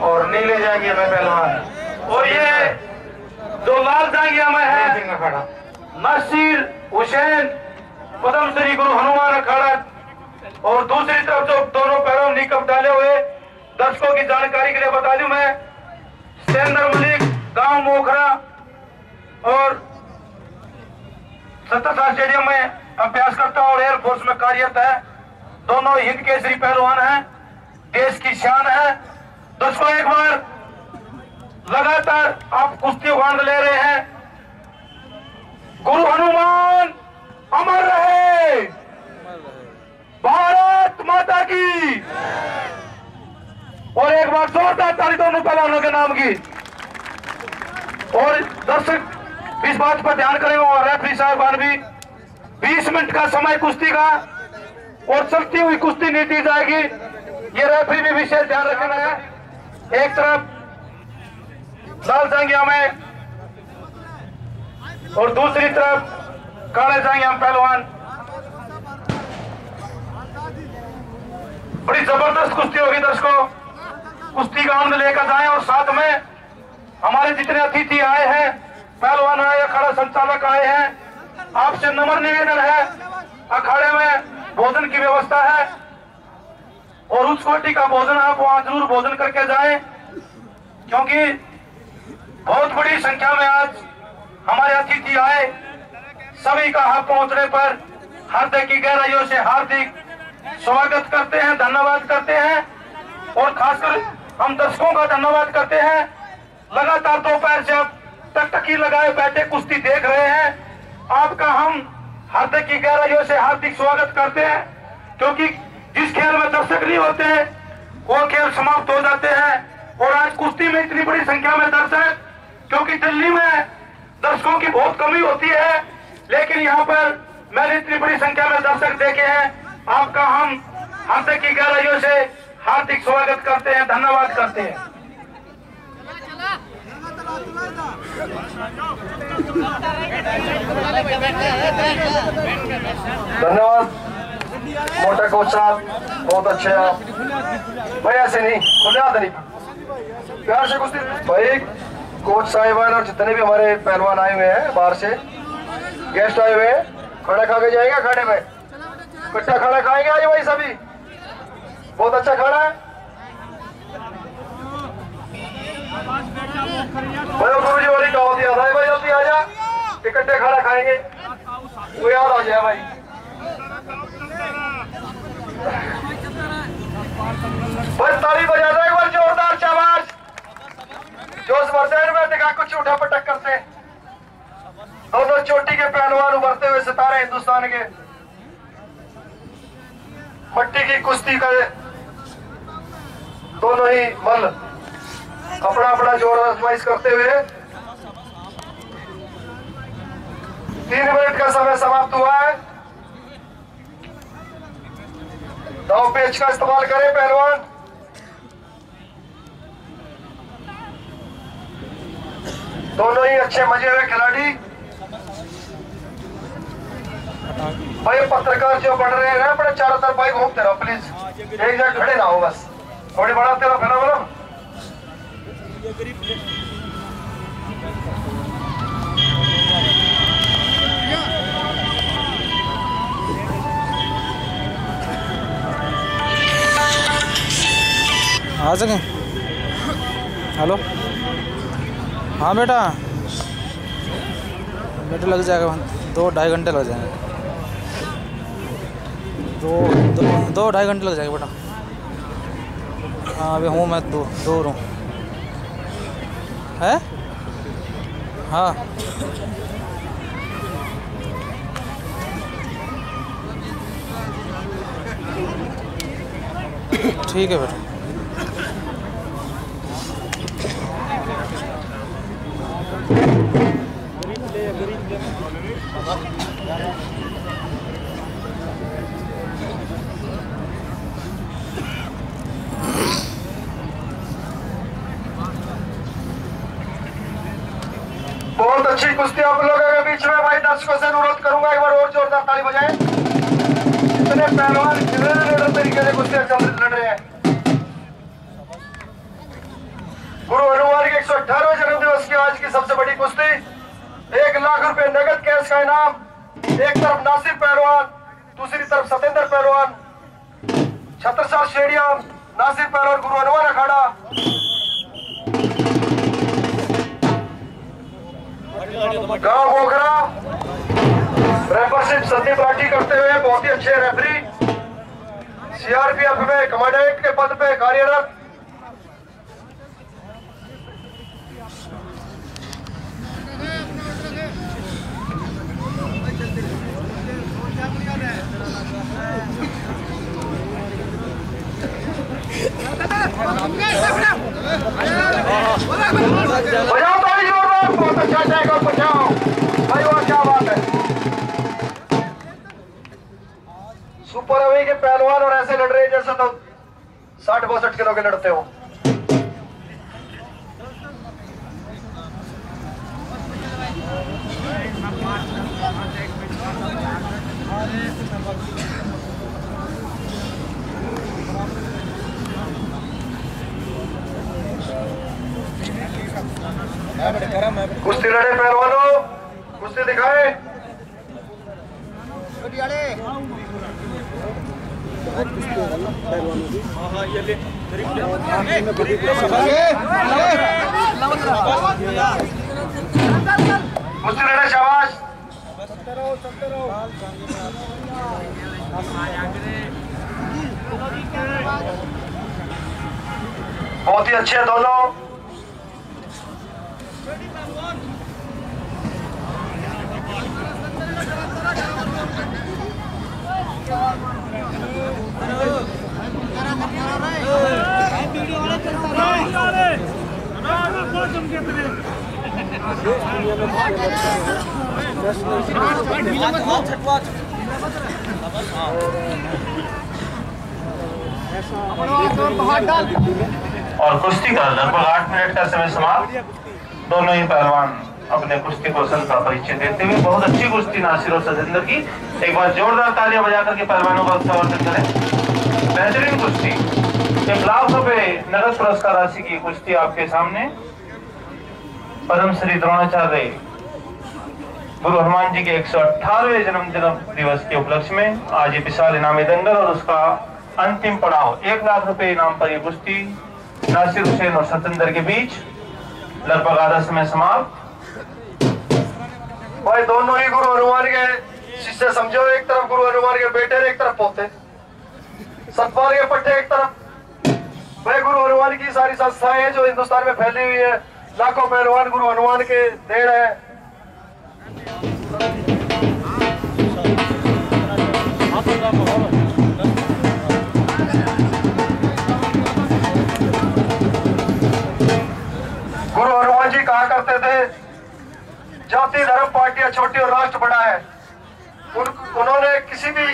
और नीले जाएँगे मैं पहलवान और ये दो लाल जांगिया में है। नसीर हुसैन पदम श्री गुरु हनुमान अखाड़ा और दूसरी तरफ़ जो दोनों पैरों में निकब डाले हुए दर्शकों की जानकारी के लिए बता दूँ मैं सेंदर मलिक गाँव मोखरा और सत्तर स्टेडियम में अभ्यास करता और एयरफोर्स में कार्यरत है। दोनों हिंद केसरी पहलवान हैं। देश की शान है। दोस्तों एक बार लगातार आप कुश्ती उखाड़ ले रहे हैं। गुरु हनुमान, अमर रहे। भारत माता की। और एक बार जोरदार ताली दोनों पहलवानों के नाम की। और दर्शक, इस बात पर ध्यान करेंगे और रेफरी साहबान भी 20 मिनट का समय कुश्ती का और चलती हुई कुश्ती दी जाएगी। ये रेफरी भी विशेष ध्यान रखना है। एक तरफ़ लाल जांगिया में और दूसरी तरफ़ काले जांगिया पहलवान। बड़ी ज़बरदस्त कुश्ती होगी दर्शकों। कुश्ती का आनंद लेकर जाए और साथ में हमारे जितने अतिथि आए हैं, पहलवान आए, अखाड़ा संचालक आए हैं, आपसे नम्र निवेदन है, अखाड़े में भोजन की व्यवस्था है। और उस कोटि का भोजन आप वहाँ ज़रूर भोजन करके जाएँ, क्योंकि बहुत बड़ी संख्या में आज हमारे अतिथि आए। सभी का हक पहुँचने पर हृदय की गहराइयों से हार्दिक स्वागत करते हैं, धन्यवाद करते हैं। और खासकर हम दर्शकों का धन्यवाद करते हैं। लगातार दोपहर से अब टकटकी लगाए बैठे कुश्ती देख रहे हैं। आपका हम हृदय की गहराइयों से हार्दिक स्वागत करते हैं, क्योंकि जिस खेल में दर्शक नहीं होते वो खेल समाप्त हो जाते हैं। और आज कुश्ती में इतनी बड़ी संख्या में दर्शक, क्योंकि दिल्ली में दर्शकों की बहुत कमी होती है, लेकिन यहाँ पर मैंने इतनी बड़ी संख्या में दर्शक देखे हैं। आपका हम हृदय की गहराइयों से हार्दिक स्वागत करते हैं, धन्यवाद करते हैं। धन्यवाद। मोटा कोच साहब बहुत अच्छे। आप भाई, ऐसे नहीं, खुले हाथ नहीं। प्यार से कुछ भाई, कोच साहिबान और जितने भी हमारे पहलवान आए हुए हैं बाहर से, गेस्ट आए हुए हैं खाना खा के जाएँगे खाने में? कट्टा खाना खाएँगे आज भाई सभी? बहुत अच्छा खाना है। भाई गुरु जी वाली कहो दिया था भाई, जल्दी आ जा। इकट्ठे खाना खाएँगे। वो याद आ जाए भाई ताली बजा दो एक बार जोरदार शाबाश जोश भरते उठा पटक करते दोनों चोटी के पहलवान उभरते हुए सितारे हिंदुस्तान के। मट्टी की कुश्ती का दोनों ही मल अपना अपना ज़ोर आजमाइश करते हुए। तीन मिनट का समय समाप्त हुआ है। दाव पेच का इस्तेमाल करें पहलवान। दोनों ही अच्छे, मज़े हुए खिलाड़ी। भाई, पत्रकार जो बढ़ रहे हैं अपने चारों तरफ़ भाई घूमते रहो प्लीज़ एक जगह खड़े ना हो बस। थोड़ी बढ़ाते रहो फिर बोलो आ सकें हेलो। हाँ बेटा। बेटा लग जाएगा दो ढाई घंटे लग जाएँगे। दो दो ढाई घंटे लग जाएँगे बेटा। हाँ अभी हूँ मैं दो, दूर हूँ। है? हाँ। ठीक है बेटा। गुरु हनुमान के एक सौ अठारहवें जन्मदिवस की आज की सबसे बड़ी कुश्ती एक लाख रुपए नगद कैश का इनाम एक तरफ़ नासिर पहलवान दूसरी तरफ़ सतेंद्र पहलवान छत्रसाल स्टेडियम नासिर पहलवान गुरु हनुमान अखाड़ा गाँव गोखरा रेफरशिप संदीप राठी करते हुए बहुत ही अच्छे रेफरी सीआरपीएफ में कमांडेंट के पद पे कार्यरत। बजाओ ताली बहुत अच्छा और सुपर अवे के पहलवान और ऐसे लड़ रहे जैसे तो साठ बासठ किलो के लड़ते हो कुश्ती लड़े पहलवानों कुश्ती दिखाए कुश्ती लड़े शाबाश बहुत ही अच्छे हैं दोनों। और कुश्ती का लगभग आठ मिनट का समय समाप्त। दोनों ही पहलवान अपने कुश्ती कौशल का परिचय देते हुए बहुत अच्छी कुश्ती, नासिर और सजिंदर की। एक बार जोरदार तालियाँ बजा करके पहलवानों का समर्थन करें बेहतरीन कुश्ती। रुपए नगद पुरस्कार राशि की कुश्ती आपके सामने। परम श्री द्रोणाचार्य गुरु हनुमान जी के एक सौ जन्म दिवस के उपलक्ष्य में आज विशाल इनामी दंगल और उसका अंतिम पड़ाव, एक लाख रुपए इनाम पर यह कुश्ती नासिर हुसैन और सतेंद्र के बीच लगभग आधा समय समाप्त। भाई, दोनों ही गुरु हनुमान के शिष्य समझो, एक तरफ़ गुरु हनुमान के बेटे एक तरफ़ पोते। सतपाल के पट्टे एक तरफ़। भाई गुरु हनुमान की सारी संस्थाएँ हैं जो हिंदुस्तान में फैली हुई है। लाखों पहलवान गुरु हनुमान के देड़ है। गुरु हनुमान जी कहा करते थे जाति धर्म पार्टियाँ छोटी और राष्ट्र बड़ा है। उन, उन्होंने किसी भी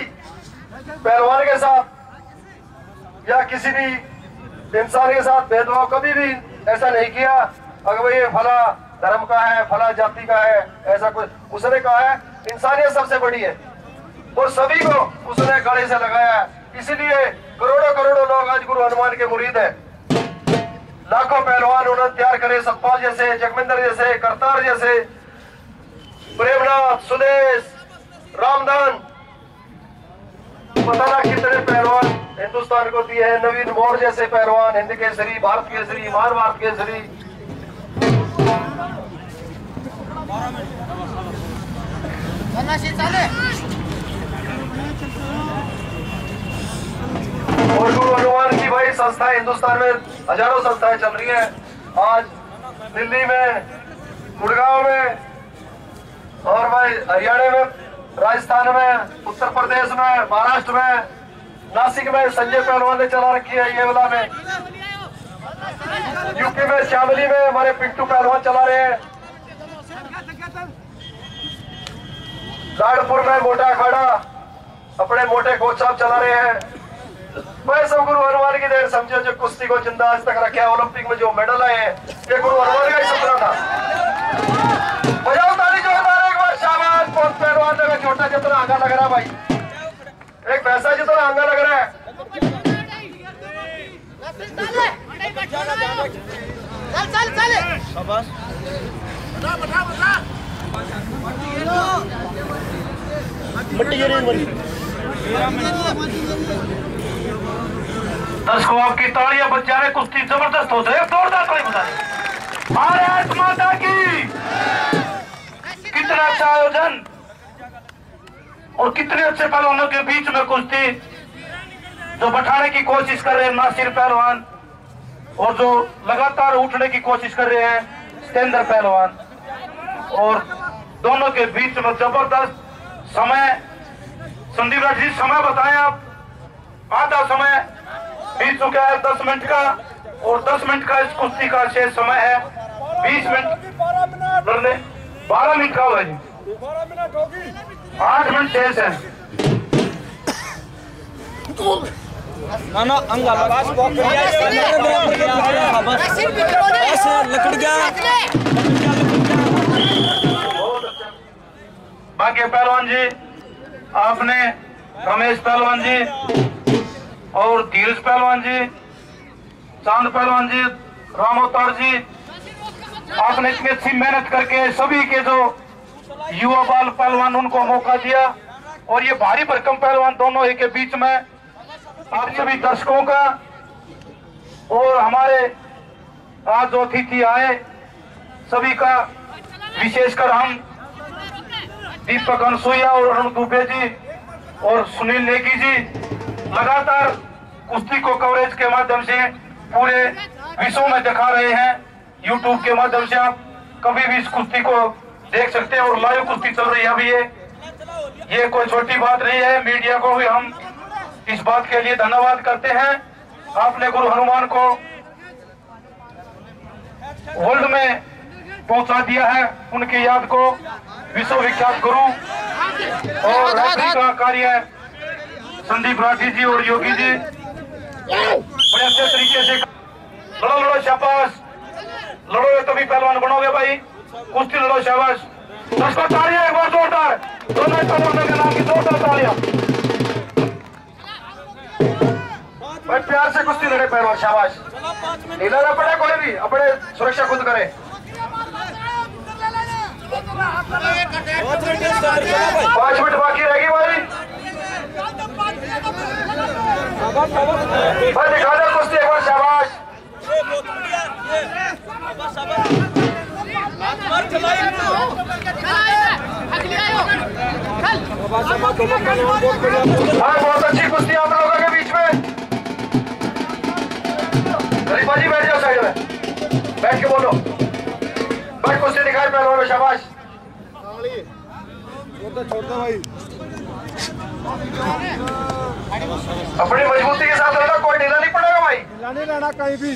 पहलवान के साथ या किसी भी इंसान के साथ भेदभाव कभी भी ऐसा नहीं किया, अगर भाई ये फला धर्म का है, फला जाति का है, ऐसा कुछ उसने कहा है, इंसानियत सबसे बड़ी है। और सभी को उसने गले से लगाया है। इसीलिए करोड़ों करोड़ों लोग आज गुरु हनुमान के मुरीद है। लाखों पहलवान उन्होंने तैयार करे, सतपाल जैसे, जगमिंदर जैसे, करतार जैसे, प्रेमनाथ, सुदेश रामदान पता ना कितने पहलवान हिंदुस्तान को दिए हैं। नवीन मोर जैसे पहलवान हिंद केसरी, भारत केसरी महान भारत केसरी। और गुरु हनुमान की भाई संस्थाएँ हिंदुस्तान में हज़ारों संस्थाएँ चल रही हैं। आज दिल्ली में, गुड़गांव में और भाई हरियाणा में राजस्थान में, उत्तर प्रदेश में, महाराष्ट्र में, नासिक में संजय पहलवान ने चला रखी है ये वाला में यूपी में शामली में हमारे पिंटू पहलवान चला रहे हैं। लाडपुर में मोटा अखाड़ा, अपने मोटे कोच साहब चला रहे हैं। मैं सब गुरु हनुमान की देर समझो जो कुश्ती को ज़िंदा आज तक रखे ओलंपिक में जो मेडल आए ये गुरु हनुमान का ही सपना था बजाओ ताली जोरदार एक बार शाबाश बहुत पहलवान लगा छोटा जितना आगा लग रहा है भाई। एक पैसा जितना आगा लग रहा है। चल चल चल दर्शकों आपकी तालियाँ बच जा रहे कुश्ती ज़बरदस्त हो जाए जोरदार ताली बजाए भारत माता की। कितना अच्छा आयोजन। और कितने अच्छे पहलवानों के बीच में कुश्ती जो बैठाने की कोशिश कर रहे हैं नासिर पहलवान और जो लगातार उठने की कोशिश कर रहे हैं सिकंदर पहलवान। और दोनों के बीच में ज़बरदस्त समय। संदीप राज जी, समय बताएँ आप। आधा समय बीत चुका है, दस मिनट का। और दस मिनट का इस कुश्ती का शेष समय है। बीस मिनट। बारह मिनट का हुआ जी आठ मिनट शेष है ना ना अंगा बस लकड़ गया। बाकी पहलवान जी आपने रमेश पहलवान जी और धीरज पहलवान जी चाँद पहलवान जी राम अवतार जी आपने इतनी अच्छी मेहनत करके सभी के जो युवा बाल पहलवान उनको मौका दिया और ये भारी भरकम पहलवान दोनों एक के बीच में आप सभी दर्शकों का और हमारे आज जो अतिथि आए, सभी का विशेषकर हम दीपक अनसुईया और अरुण दुबे जी और सुनील नेगी जी लगातार कुश्ती को कवरेज के माध्यम से पूरे विश्व में दिखा रहे हैं। यूट्यूब के माध्यम से आप कभी भी इस कुश्ती को देख सकते हैं और लाइव कुश्ती चल रही है अभी ये। ये कोई छोटी बात नहीं है मीडिया को भी हम इस बात के लिए धन्यवाद करते हैं। आपने गुरु हनुमान को वर्ल्ड में पहुँचा दिया है उनकी याद को विश्वविख्यात गुरु और रेफरी का कार्य संदीप राठी जी और योगी जी। बड़े अच्छे तरीके से लड़ो लड़ो शाबाश। लड़ोगे तभी पहलवान बनोगे भाई। कुश्ती लड़ो शाबाश। दर्शकों तालियाँ, एक बार जोरदार। दोनों पहलवानों के नाम की जोरदार तालियाँ। भाई, प्यार से कुश्ती लड़े पहलवान शाबाश। ढीला ना पड़े, कोई भी अपने सुरक्षा खुद करे। पाँच मिनट बाकी रहेगी भाई। भाई, दिखा दो कुश्ती एक बार शाबाश हाँ बहुत अच्छी कुश्ती आप लोगों के बीच में। जी बैठ जाओ साइड में। बैठ के बोलो। भाई कुश्ती दिखाए पहलवानों शाबाश। अपनी मजबूती के साथ रहना कोई ढीला नहीं पड़ेगा भाई। नहीं रहना कहीं भी।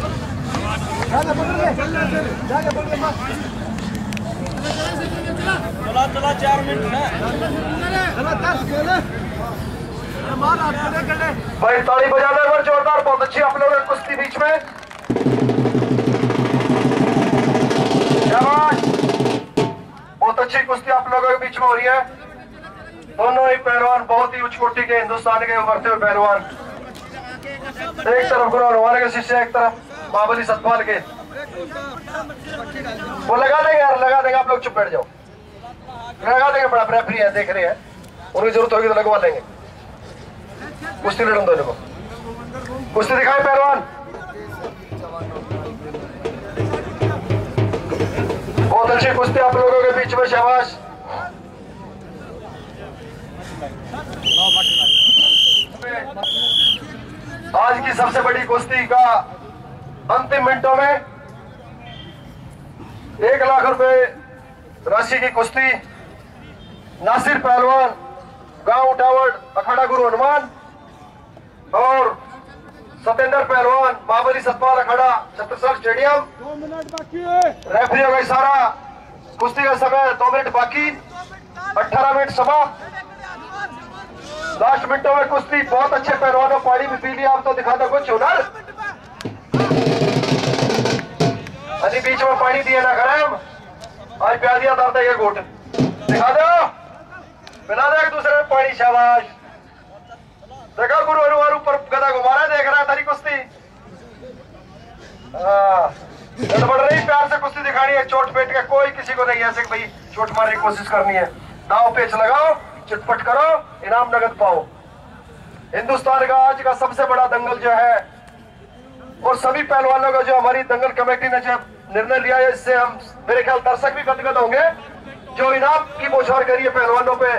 चला चला चार मिनट भाई, ताली बजा दो बार जोरदार, बहुत अच्छी आप लोगों कुश्ती बीच में। बहुत अच्छी कुश्ती आप लोगों के बीच में हो रही है। दोनों ही पहलवान बहुत ही उच्च कोटि के हिंदुस्तान के उभरते हुए पहलवान। एक तरफ़ गुरु हनुमान के शिष्य, एक तरफ़ बाबली सतपाल के। वो लगा देंगे यार, लगा देंगे, आप लोग चुप बैठ जाओ। लगा देंगे, बड़ा रेफरी है, देख रहे हैं। उनकी ज़रूरत होगी तो लगवा लेंगे। कुश्ती लड़न दोनों को। कुश्ती दिखाए, पहलवान। बहुत अच्छी कुश्ती आप लोगों के बीच में, शाबाश। आज की सबसे बड़ी कुश्ती का अंतिम मिनटों में एक लाख रुपए राशि की कुश्ती। नासिर पहलवान, गाँव उठावट, अखाड़ा गुरु हनुमान और सतेंद्र पहलवान, बाबरी सतपाल अखाड़ा छत्रसाल स्टेडियम। रेफरियों का इशारा कुश्ती का समय दो मिनट बाकी। अठारह मिनट समाप्त। लास्ट मिनटों में कुश्ती, बहुत अच्छे पहलवानों पानी भी पी लिया। आप तो दिखा दो कुछ हुनर। अभी बीच में पानी दिए ना गरम। आज प्याज दिया दर्द है ये घोट। दिखा दो। पिला दो एक दूसरे में पानी शाबाश। देखा गुरु अनुवार ऊपर गदा घुमा रहा है देख रहा है तारी कुश्ती। हाँ, गड़बड़ नहीं प्यार से कुश्ती दिखानी है चोट पेट के कोई किसी को नहीं ऐसे भाई चोट मारने की कोशिश करनी है। दाव पेच लगाओ चिटपट करो इनाम नगद पाओ। हिंदुस्तान का आज का सबसे बड़ा दंगल जो है और सभी पहलवानों का जो हमारी दंगल कमेटी ने जो निर्णय लिया है इससे हम मेरे ख्याल दर्शक भी गदगद होंगे। जो इनाम की बौछार करी है पहलवानों पे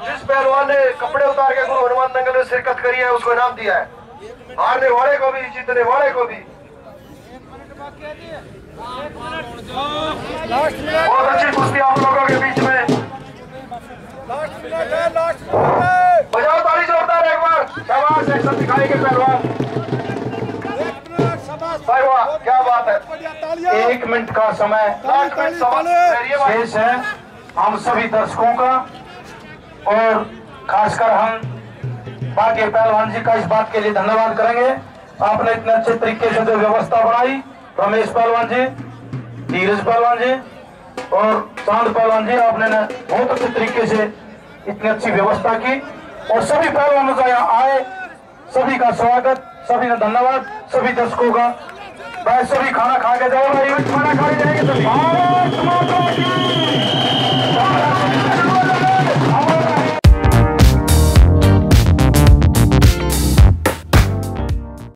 जिस पहलवान ने कपड़े उतार के गुरु हनुमान दंगल में शिरकत करी है उसको इनाम दिया है। हारने वाले को भी जीतने वाले को भी। बहुत अच्छी कुश्ती आप लोगों के बीच में। बजाओ ताली जोरदार एक बार। शाबाश एक्शन दिखाएँगे पहलवान। भाई वाह क्या बात है? एक मिनट का समय। शेष है। हम सभी दर्शकों का और खासकर हम बाकी पहलवान जी का इस बात के लिए धन्यवाद करेंगे। आपने इतने अच्छे तरीके से जो व्यवस्था बनाई रमेश पहलवान जी धीरज पहलवान जी और चाँद पहलवान जी आपने बहुत अच्छे तरीके से इतनी अच्छी व्यवस्था की। और सभी पहलवानों का यहाँ आए सभी का स्वागत। सभी का धन्यवाद, सभी दर्शकों का। भाई, सभी खाना खा के जाओ भाई। खाना खा के जाएँगे तो